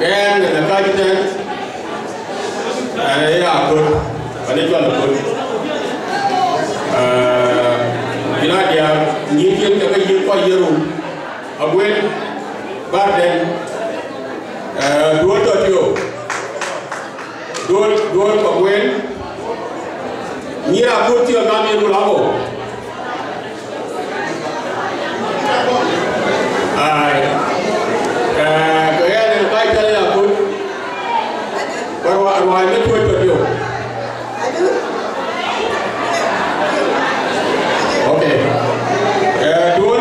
then the president uh, yeah good manager good uh ina dia ni ke ke ke ko yero agwe barden uh do to tio do do ko gwen ni ra ko tio ga ni ko lawo Barwa arwa ne ko to tio. Okay. Eh duo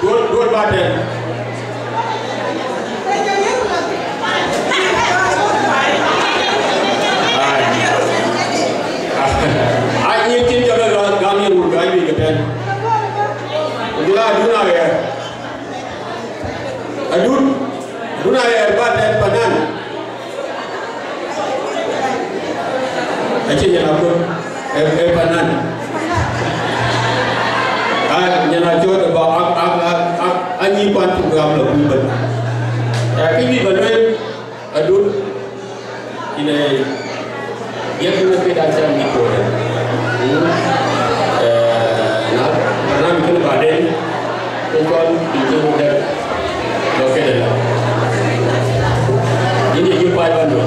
duo duo barden. Ai ni tin jaga ga ga mi ru ga mi ga ten. Dila duna ya. Adun duna ya ba ten panan. Ache nyana ko e e panan. Ah nyana jo da ba ak ak ak ak anyi pan tu ga la bu ban. Ya ki bi ban wen dia kena ke dalam mikro dia. Eh, nak pernah mikir badan, tukar itu mudah, okey dah. Ini apa tu?